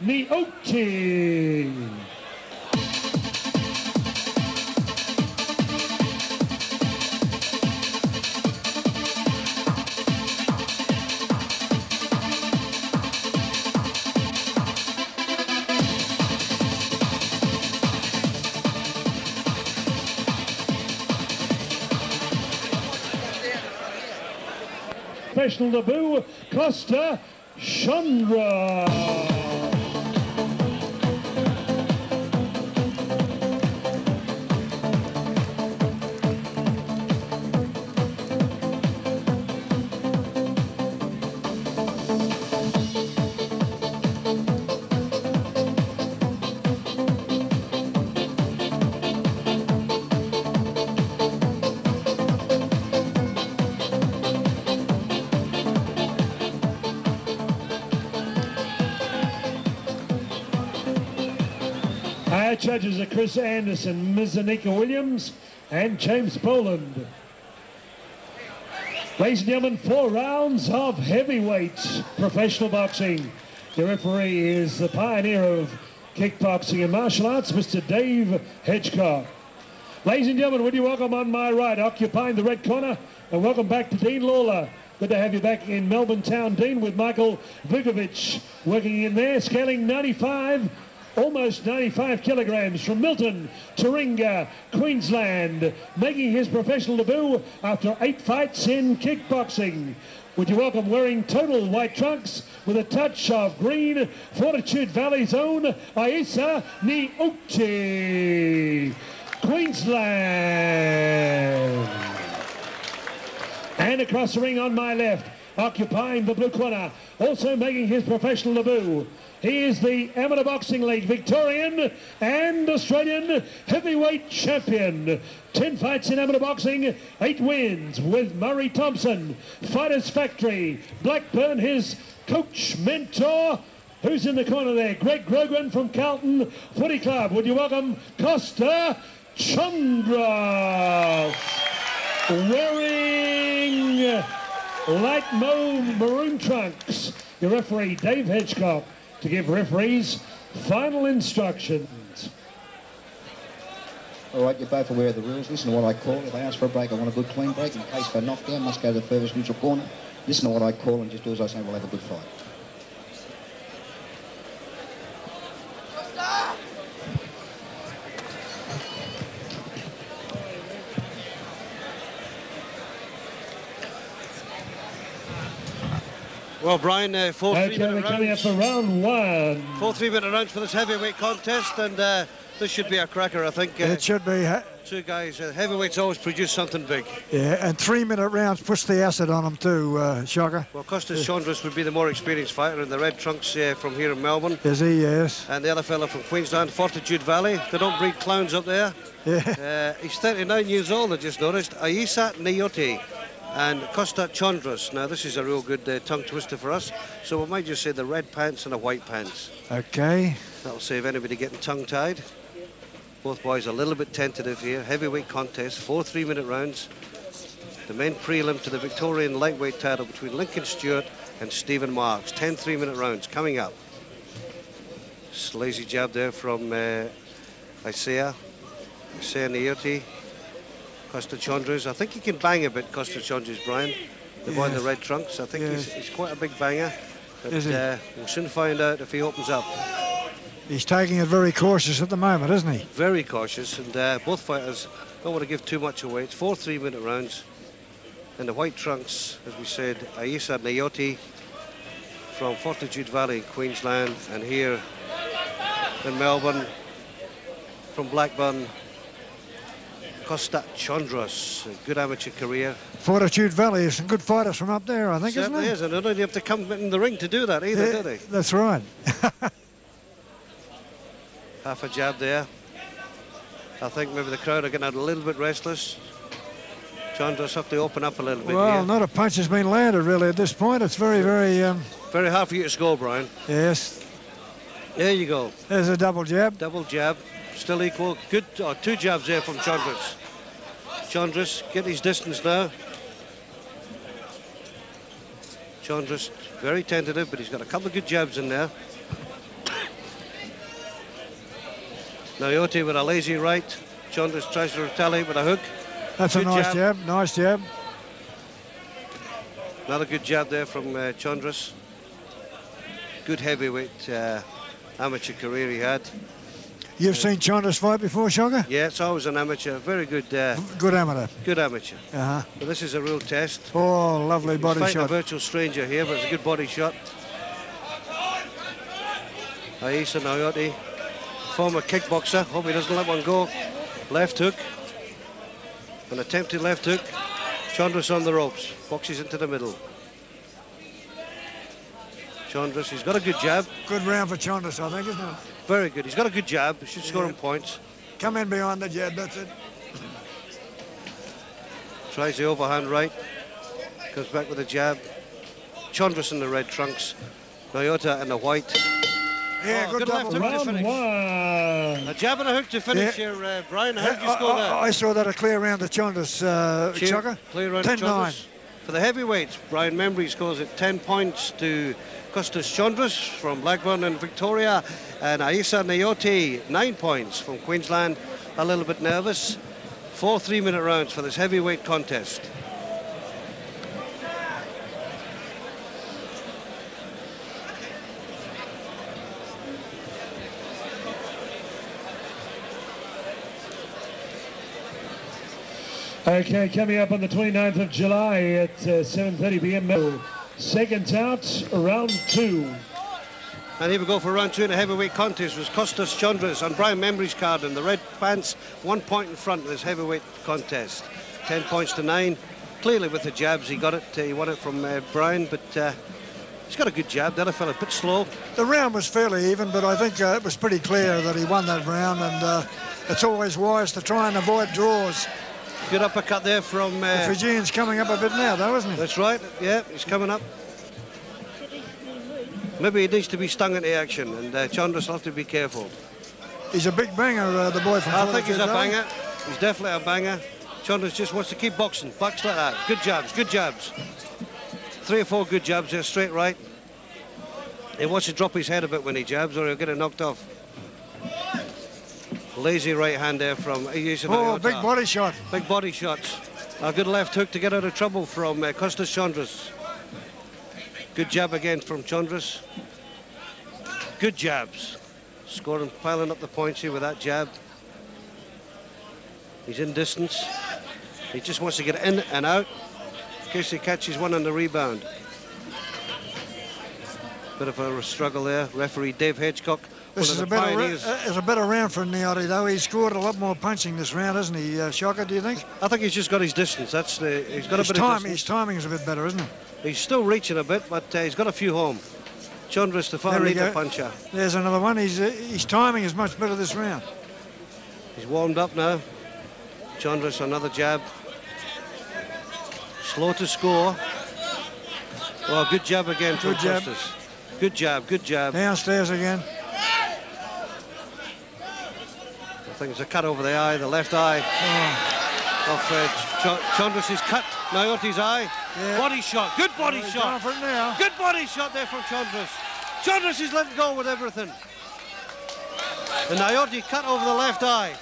Nioti. Professional debut, Costa Chandra. Judges are Chris Anderson, Ms. Anika Williams, and James Boland. Ladies and gentlemen, four rounds of heavyweight professional boxing. The referee is the pioneer of kickboxing and martial arts, Mr. Dave Hedgecock. Ladies and gentlemen, would you welcome on my right, occupying the red corner, and welcome back to Dean Lawler. Good to have you back in Melbourne Town, Dean, with Michael Vukovic working in there, scaling 95 almost 95 kilograms from Milton, Taringa, Queensland, making his professional debut after eight fights in kickboxing. Would you welcome wearing total white trunks with a touch of green, Fortitude Valley's own Aisa Niuti, Queensland. And across the ring on my left, occupying the blue corner, also making his professional debut. He is the Amateur Boxing League Victorian and Australian heavyweight champion. 10 fights in amateur boxing, 8 wins with Murray Thompson, Fighters Factory, Blackburn, his coach, mentor, Who's in the corner there? Greg Grogan from Carlton Footy Club. Would you welcome Costa Chandra? Wearing light maroon trunks. Your referee, Dave Hedgecock, to give referees final instructions. All right, you're both aware of the rules. Listen to what I call. If I ask for a break, I want a good clean break. In case for a knockdown, must go to the furthest neutral corner. Listen to what I call and just do as I say. We'll have a good fight. Well, Brian, uh, four Okay, we're three-minute coming up rounds. for round one. Four three-minute rounds for this heavyweight contest, and uh, this should be a cracker, I think. Uh, It should be, ha- two guys, uh, heavyweights always produce something big. yeah, and three-minute rounds push the acid on them too, uh, Shocker. Well, Costas Chondros would be the more experienced fighter in the red trunks uh, from here in Melbourne. Is he? Yes. And the other fella from Queensland, Fortitude Valley. They don't breed clowns up there. Yeah. Uh, he's 39 years old, I just noticed. Aisa Niyote and Costa Chondros. Now, this is a real good uh, tongue twister for us. So we might just say the red pants and the white pants. Okay. That'll save anybody getting tongue-tied. Both boys a little bit tentative here. Heavyweight contest, four three-minute rounds. The men prelim to the Victorian lightweight title between Lincoln Stewart and Stephen Marks. 10 three-minute rounds coming up. Just lazy jab there from uh, Isaiah. Isaiah Nioti. Costa Chondros. I think he can bang a bit, Costa Chondros, Brian. The boy in the red trunks. I think he's, Yes. he's quite a big banger. But uh, we'll soon find out if he opens up. He's taking it very cautious at the moment, isn't he? very cautious, and uh, both fighters don't want to give too much away. It's four three-minute rounds. In the white trunks, as we said, Aisa Nayoti from Fortitude Valley Queensland, and here in Melbourne from Blackburn, Costa Chondros, a good amateur career. Fortitude Valley is some good fighters from up there, I think, Certainly isn't is, and they don't have to come in the ring to do that either, it? do they? That's right. Half a jab there. I think maybe the crowd are getting a little bit restless. Chondros have to open up a little bit well, here. not a punch has been landed really at this point. It's very, very, um, Very hard for you to score, Brian. yes. There you go. There's a double jab. Double jab. Still equal. Good. Oh, two jabs there from Chondros. Chondros, get his distance now. Chondros, very tentative, but he's got a couple of good jabs in there. Naoti with a lazy right. Chondros tries to retaliate with a hook. That's Good a nice jab. jab. Nice jab. Another good jab there from uh, Chondros. Good heavyweight uh, amateur career he had. You've seen Chondros fight before, Shocker? Yeah, it's always an amateur. Very good, uh, Good amateur. good amateur. Uh-huh. But this is a real test. Oh, lovely He's body fighting a shot. virtual stranger here, but it's a good body shot. Aisa Naoti, former kickboxer. Hope he doesn't let one go. Left hook. An attempted left hook. Chondros on the ropes. Boxes into the middle. Chondros, he's got a good jab. Good round for Chondros, I think, isn't it? Very good. He's got a good jab. He should score Yeah. him points. Come in behind the jab, that's it. Tries the overhand right. Comes back with a jab. Chondros in the red trunks. Toyota in the white. Yeah, Oh, good, good left hook. punch. Round one. A jab and a hook to finish Yeah. here, uh, Brian. How did you I, score that? I, I saw that a clear round to Chondros, uh, Cheer- Clear round 10-9. Chondros. For the heavyweights, Brian Membry scores at 10 points to Costas Chondros from Blackburn and Victoria. And Aisa Naoti, 9 points from Queensland. A little bit nervous. Four three-minute rounds for this heavyweight contest. Okay, coming up on the 29th of July at uh, 7.30 p.m. Seconds out, round two. And here we go for round two in a heavyweight contest was Costas Chondros on Brian Membry's card in the red pants, one point in front of this heavyweight contest. 10 points to nine. Clearly with the jabs he got it, uh, he won it from uh, Brian, but uh, he's got a good jab. The other fella a bit slow. The round was fairly even, but I think uh, it was pretty clear that he won that round, and uh, it's always wise to try and avoid draws. Good uppercut there from. The Uh, Fijian's coming up a bit now, though, isn't he? that's right. Yeah, he's coming up. Maybe he needs to be stung into action, and uh, Chondros will have to be careful. He's a big banger, uh, the boy from I think he's a banger. He's definitely a banger. Chondros just wants to keep boxing. Box like that. Good jabs, good jabs. Three or four good jabs there, straight right. He wants to drop his head a bit when he jabs or he'll get it knocked off. Lazy right hand there from Ayusa Oh, big body shot. Big body shots. A good left hook to get out of trouble from uh, Costas Chondros. Good jab again from Chondros. Good jabs. Scoring, piling up the points here with that jab. He's in distance. He just wants to get in and out in case he catches one on the rebound. Bit of a struggle there. Referee Dave Hedgecock. This is a better, uh, is a better round for Niotti, though. He scored a lot more punching this round, hasn't he, uh, Shocker, do you think? I think he's just got his distance. That's the. He's got His, a bit time, of distance. his timing is a bit better, isn't it? He's still reaching a bit, but uh, he's got a few home. Chandra There Stefan we leader puncher. There's another one. He's, uh, his timing is much better this round. He's warmed up now. Chondros another jab. Slow to score. Well, good jab again from Good jab. Costas. Good jab, good jab. Downstairs again. I think it's a cut over the eye, the left eye Oh, of uh, Ch- Chondros is cut. Naoti's eye. Yeah. Body shot, good body he's shot. Good body shot there from Chondros. Chondros is letting go with everything. And Naoti cut over the left eye.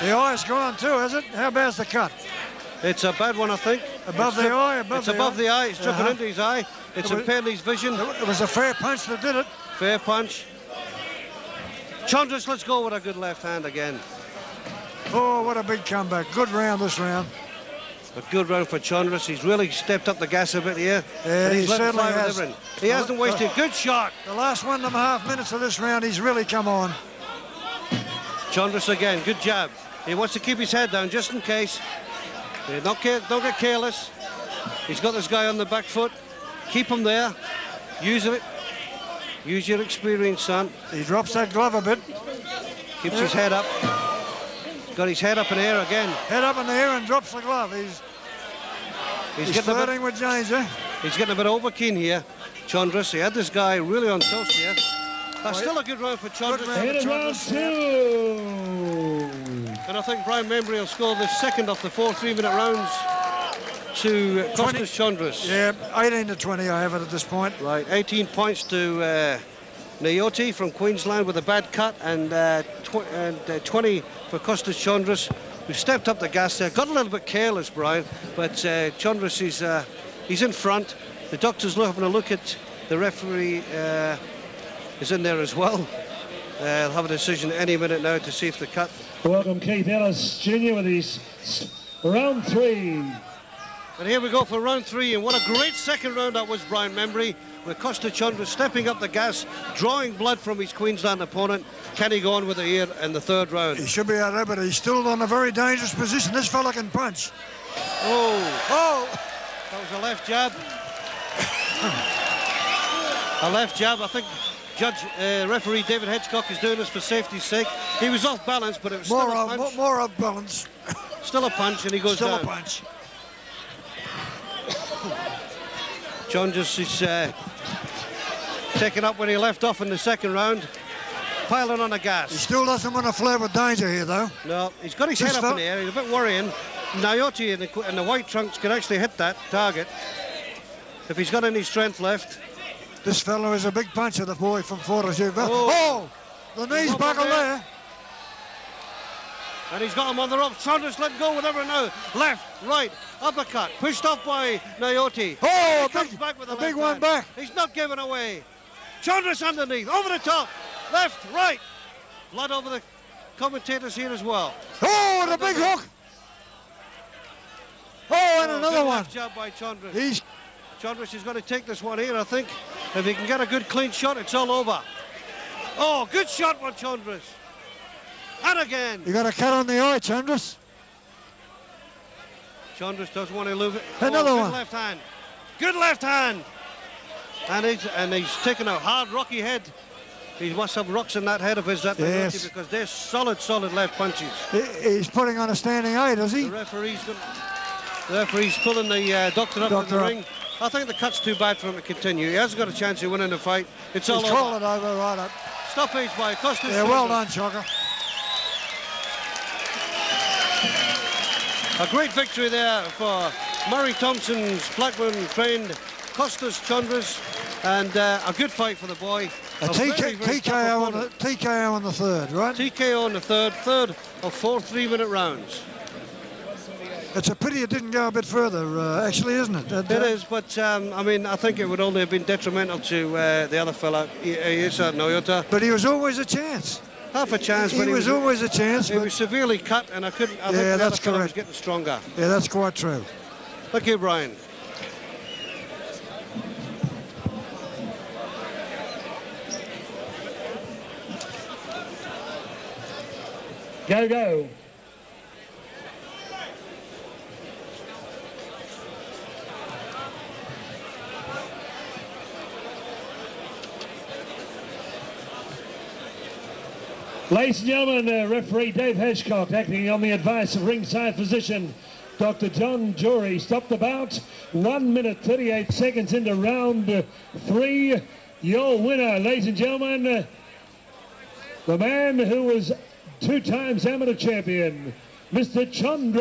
The eye's gone too, is it? How bad's the cut? It's a bad one, I think. Above It's the eye, above it's the above eye. the eye. It's dripping Uh-huh. into his eye. It's It impaired his vision. It was a fair punch that did it. Fair punch. Chondros, let's go with a good left hand again. Oh, what a big comeback. Good round this round. A good round for Chondros. He's really stepped up the gas a bit here. Yeah, he's he certainly has. He hasn't oh, wasted. Oh. Good shot. The last one and a half minutes of this round, he's really come on. Chondros again. Good jab. He wants to keep his head down just in case. Yeah, Don't, care, don't get careless. He's got this guy on the back foot. Keep him there. Use it. Use your experience, son. He drops that glove a bit. Keeps his head up. Got his head up in the air again. Head up in the air and drops the glove. He's, He's, he's getting a bit, flirting with danger. Eh? he's getting a bit over keen here. Chondros, he had this guy really on toast here. That's oh, still a good round for Chondros. round. And in round two. And I think Brian Membry will score the second of the four three-minute rounds to Costas Chondros. Yeah, 18 to 20 I have it at this point. Right, 18 points to uh, Naoti from Queensland with a bad cut and, uh, tw and uh, 20 for Costas Chondros, who stepped up the gas there. Got a little bit careless, Brian, but uh, Chondros is uh, he's in front. The doctor's having a look at the referee uh, is in there as well. Uh, they'll have a decision any minute now to see if the cut. Welcome Keith Ellis Jr. with his round three. And here we go for round three, and what a great second round that was, Brian Membry, with Costa Chondros stepping up the gas, drawing blood from his Queensland opponent. Can he go on with it here in the third round? He should be out there, but he's still in a very dangerous position. This fella can punch. Oh, Oh! that was a left jab. a left jab. I think Judge uh, referee David Hedgecock is doing this for safety's sake. He was off balance, but it was More still a of, more off balance. Still a punch, and he goes Still down. a punch. John just is uh, taking up when he left off in the second round, piling on the gas. He still doesn't want to flirt with danger here, though. No, he's got his head up in the air. He's a bit worrying. Naoti and the, and the white trunks can actually hit that target if he's got any strength left. This fellow is a big puncher, the boy from Fortescue. Oh. Oh! The knees Up buckle there. there. And he's got him on the ropes. Saunders let go with everyone now. Left, right, uppercut. Pushed off by Naoti. Oh, comes big, back with a, big one hand. back. He's not giving away. Chondros underneath, over the top. Left, right. Blood over the commentators here as well. Oh, and a big hook. Oh, and Oh, another one. jab by Chondros. He's Chondros is going to take this one here, I think. If he can get a good clean shot, it's all over. Oh, good shot by Chondros. And again. you got a cut on the eye, Chondros. Chondros doesn't want to lose it. Another oh, good one. left hand. Good left hand. And he's and he's taken a hard rocky head. He must have rocks in that head of his that Yes. Because they're solid, solid left punches. He- He's putting on a standing eye, does he? referee's got, the referee's pulling the uh, doctor up Doctor in the up. ring. I think the cut's too bad for him to continue. He hasn't got a chance of winning the fight. It's all He's over. called it over right up. Stoppage by Costas. Yeah, well done, Chocker. A great victory there for Murray Thompson's Blackburn friend Costas Chondros, and uh, a good fight for the boy. A very, TK, very tough TKO, on the. TKO on the third, right? TKO on the third, third of four three-minute rounds. It's a pity it didn't go a bit further, uh, actually, isn't it? That, uh, is, but um, I mean, I think it would only have been detrimental to uh, the other fella, I- Isa Noyota. But he was always a chance. Half a chance, He but was always a chance. he But, was severely cut, and I couldn't. I think Yeah, the other that's fella was getting stronger. yeah, that's quite true. Thank you, Brian. Go, go. Ladies and gentlemen, uh, referee Dave Hedgecock acting on the advice of ringside physician Dr. John Jory stopped the bout. One minute 38 seconds into round three. Your winner, ladies and gentlemen, the man who was two times amateur champion, Mr. Chondros.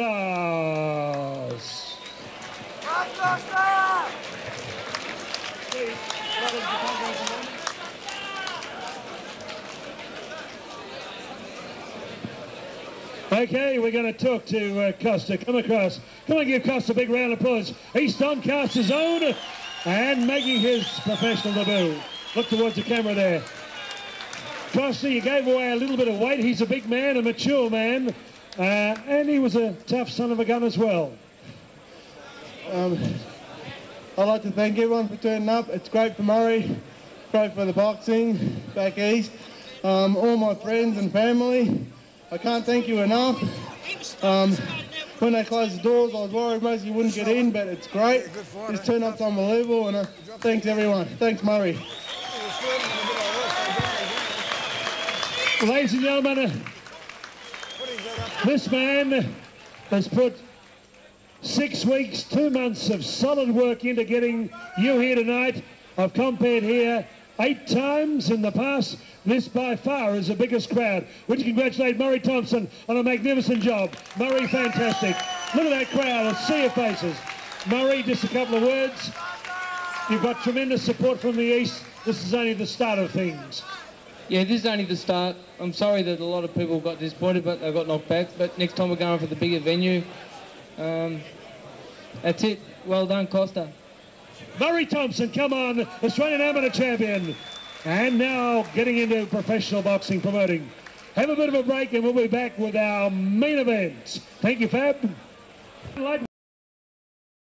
Okay, we're going to talk to uh, Costa. Come across. Come and give Costa a big round of applause. He's Doncaster's own and making his professional debut. Look towards the camera there. Costa, you gave away a little bit of weight. He's a big man, a mature man, uh, and he was a tough son of a gun as well. Um, I'd like to thank everyone for turning up. It's great for Murray, great for the boxing back east. Um, all my friends and family, I can't thank you enough. Um, when they closed the doors, I was worried most you wouldn't get in, but it's great. This turn up's unbelievable, and uh, thanks everyone. Thanks Murray. Ladies and gentlemen, uh, this man has put six weeks, two months of solid work into getting you here tonight. I've compared here eight times in the past. This by far is the biggest crowd. Would you congratulate Murray Thompson on a magnificent job? Murray, fantastic. Look at that crowd, a sea of faces. Murray, just a couple of words. You've got tremendous support from the East. this is only the start of things. Yeah, this is only the start. I'm sorry that a lot of people got disappointed, but they got knocked back. But next time we're going for the bigger venue. Um, that's it. Well done, Costa. Murray Thompson, come on, Australian amateur champion. And now getting into professional boxing promoting. Have a bit of a break and we'll be back with our main event. Thank you, Fab.